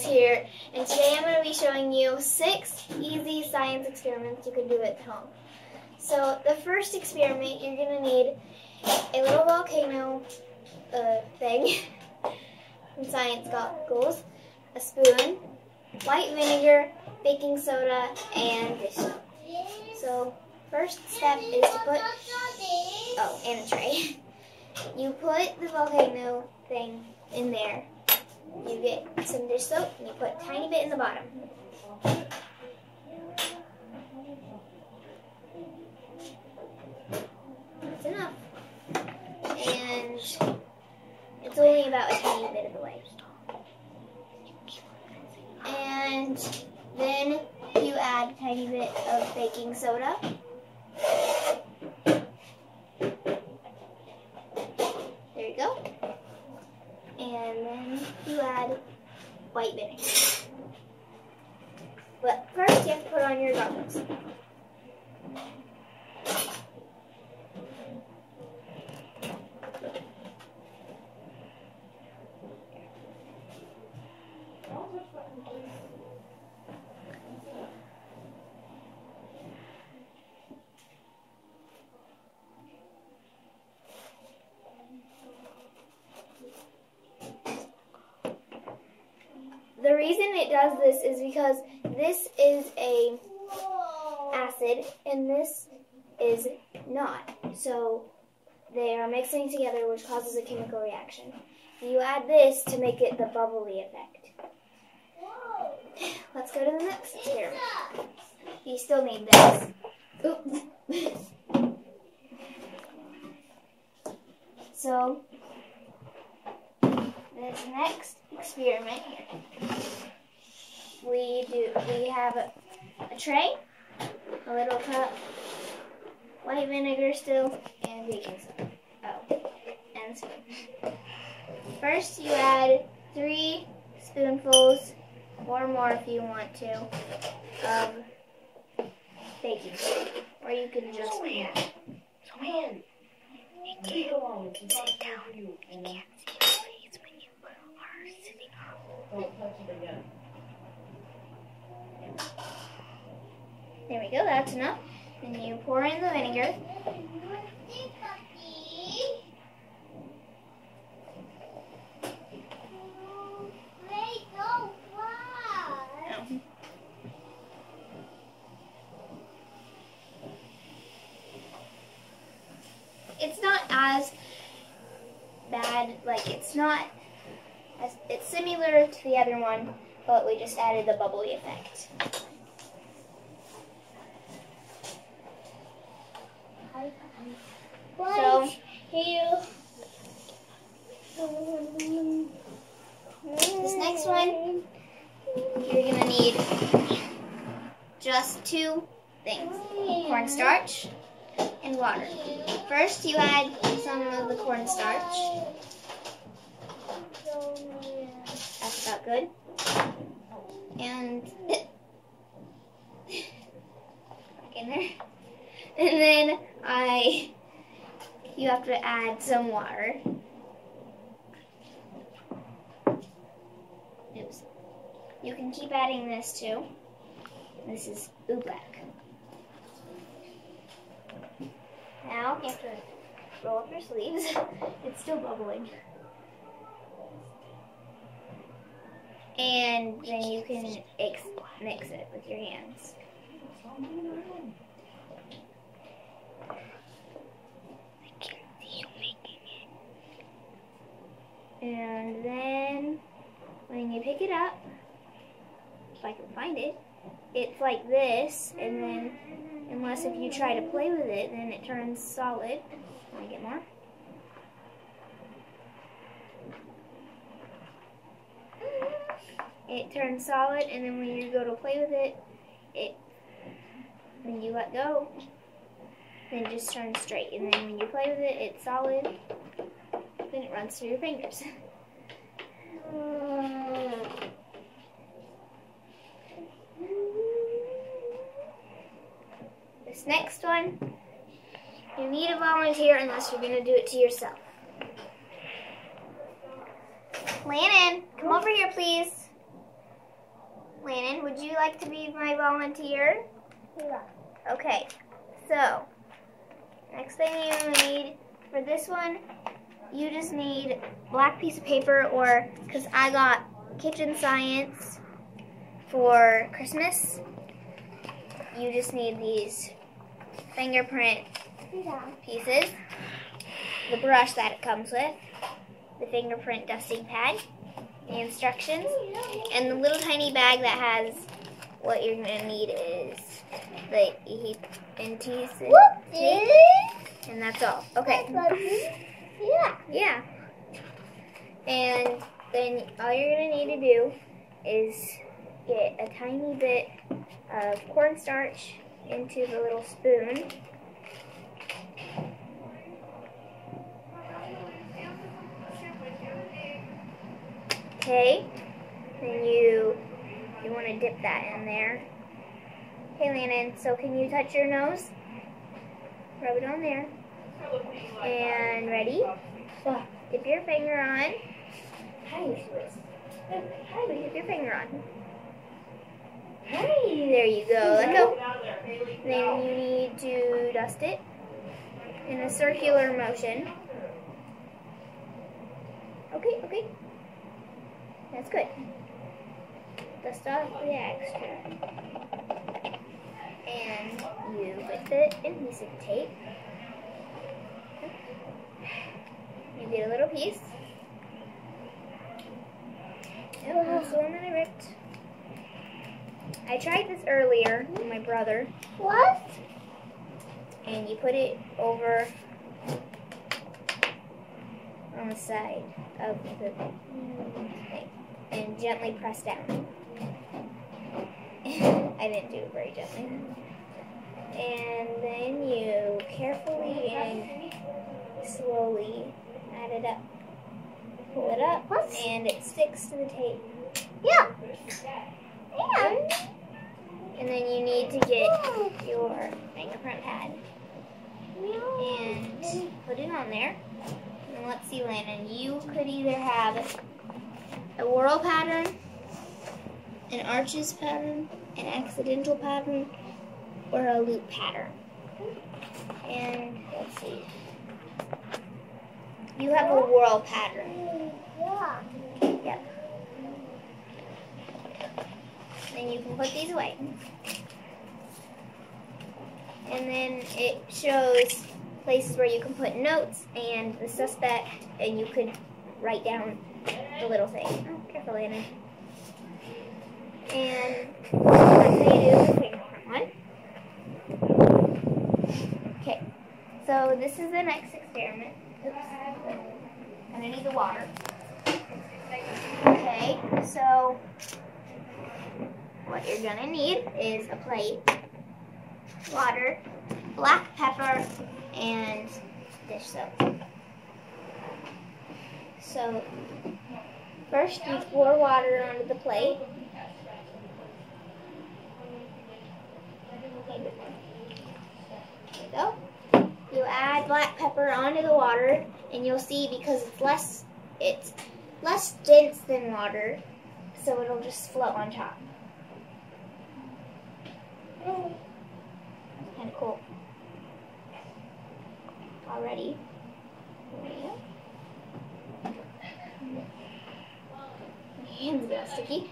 Here, and today I'm going to be showing you six easy science experiments you can do at home. So the first experiment, you're going to need a little volcano uh, thing from science goggles, a spoon, white vinegar, baking soda, and dish soap. So first step is to put, oh, and a tray. You put the volcano thing in there you get some dish soap and you put a tiny bit in the bottom. That's enough. And it's only about a tiny bit of the way. And then you add a tiny bit of baking soda. There you go and then you add white vinegar. But first you have to put on your goggles. The reason it does this is because this is a acid and this is not. So they are mixing together which causes a chemical reaction. You add this to make it the bubbly effect. Let's go to the next experiment. You still need this. so this next experiment here. We do we have a, a tray, a little cup, white vinegar still, and baking soda. Oh, and spoon. First you add three spoonfuls, or more if you want to, of baking soda. Or you can just so man, he can't sit down. There we go, that's enough. Then you pour in the vinegar. It's not as bad, like it's not similar to the other one, but we just added the bubbly effect. So, here this next one, you're going to need just two things, cornstarch and water. First, you add some of the cornstarch. That's about good. And in there. And then I you have to add some water. Oops. You can keep adding this too. This is oobleck. Now you have to roll up your sleeves. it's still bubbling. And then you can mix it with your hands. And then when you pick it up, if I can find it, it's like this, and then unless if you try to play with it, then it turns solid. Want to get more? It turns solid, and then when you go to play with it, it when you let go, then it just turns straight. And then when you play with it, it's solid. Then it runs through your fingers. this next one, you need a volunteer unless you're going to do it to yourself. Landon, come over here, please. Landon, would you like to be my volunteer? Yeah. Okay, so next thing you need for this one, you just need black piece of paper or because I got kitchen science for Christmas. You just need these fingerprint Yeah. pieces, the brush that it comes with, the fingerprint dusting pad, the instructions, and the little tiny bag that has what you're gonna need is the heap and teas and, and that's all. Okay. Yeah. Yeah. And then all you're gonna need to do is get a tiny bit of cornstarch into the little spoon. Okay. Then you you want to dip that in there. Hey, Landon. So can you touch your nose? Rub it on there. And ready? Yeah. Dip your finger on. Hey, dip your finger on. Hey. There you go. Let go. Then you need to dust it in a circular motion. Okay, okay. That's good. Dust off the extra. And you with the adhesive tape. You get a little piece. Oh, that's the one that I ripped. I tried this earlier with my brother, What? and you put it over on the side of the thing and gently press down. I didn't do it very gently. And then you carefully and slowly add it up. Pull it up, and it sticks to the tape. Yeah. And. And then you need to get your fingerprint pad and put it on there. And let's see, Landon, you could either have a whirl pattern, an arches pattern, an accidental pattern, or a loop pattern. And let's see. You have a whirl pattern. Yeah. Yep. Then you can put these away. And then it shows places where you can put notes and the suspect, and you could write down the little thing. Oh, careful, Anna. And that's how you do the fingerprint one. Okay, so this is the next experiment. Oops. And I need the water. Okay, so what you're gonna need is a plate, water, black pepper, and dish soap. So first you pour water onto the plate. Go. You add black pepper onto the water, and you'll see because it's less it's less dense than water, so it'll just float on top. Kind of cool. Already. My hands got sticky.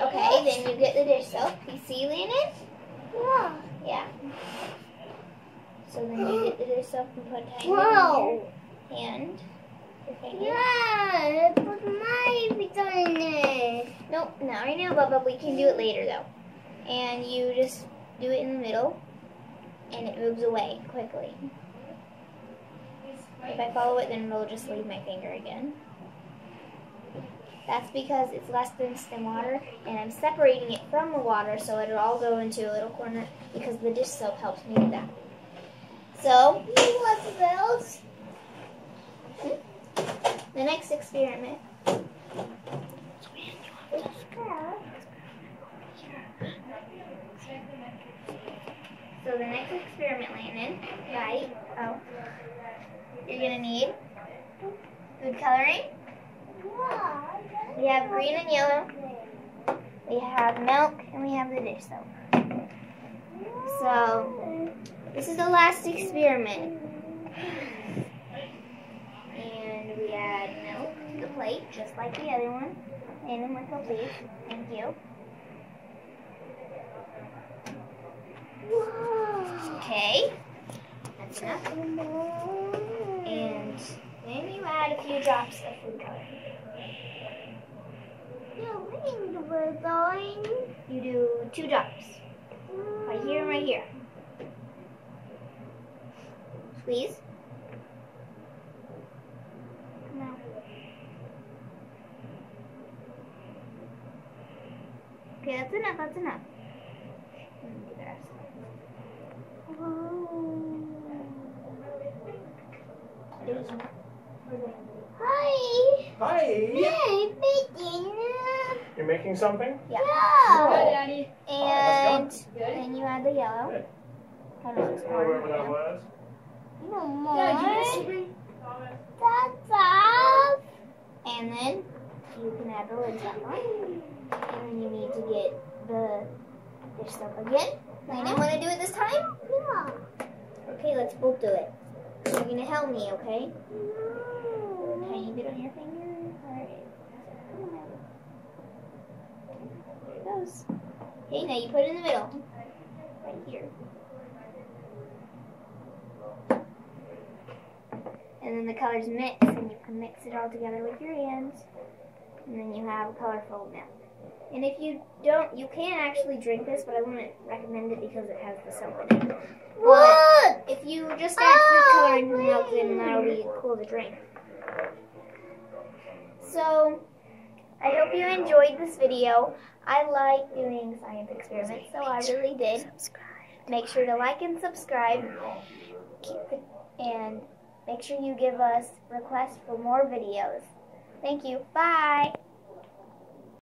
Okay, then you get the dish soap. You see, Landon? Yeah. Yeah. So then you get the dish soap and put it in your hand. Your finger. Yeah. Put my pizza in it. Nope, not right now, but, but we can do it later though. And you just do it in the middle, and it moves away quickly. If I follow it, then it'll just leave my finger again. That's because it's less dense than water, and I'm separating it from the water so it'll all go into a little corner because the dish soap helps me do that. So, What else? the next experiment So the next experiment, Landon, right? Oh, you're gonna need food coloring. We have green and yellow, we have milk, and we have the dish soap. So, this is the last experiment. And we add milk to the plate, just like the other one. And then please. Thank you. Okay. That's enough. And then you add a few drops of food coloring. We're going. You do two drops. Right here and right here. Squeeze. Come. Okay, that's enough, that's enough. And do the rest. Hi! Hi. Hey, baking. You're making something? Yeah. Oh. Daddy. And oh, let's then you add the yellow. Good. Kind of looks Whoever that more. was. No more. That's off. And then you can add the lid back on. And then you need to get the dish soap again. I didn't want to do it this time? No. Okay, let's both do it. You're gonna help me, okay? Tiny bit on your finger. Alright. Come on. There it goes. Okay, now you put it in the middle. Right here. And then the colors mix, and you can mix it all together with your hands. And then you have a colorful milk. And if you don't, you can actually drink this, but I wouldn't recommend it because it has the soap in it. But if you just add food coloring to milk, then that'll be cool to drink. So, I hope you enjoyed this video. I like doing science experiments, so I really did. Make sure to like and subscribe. And make sure you give us requests for more videos. Thank you. Bye.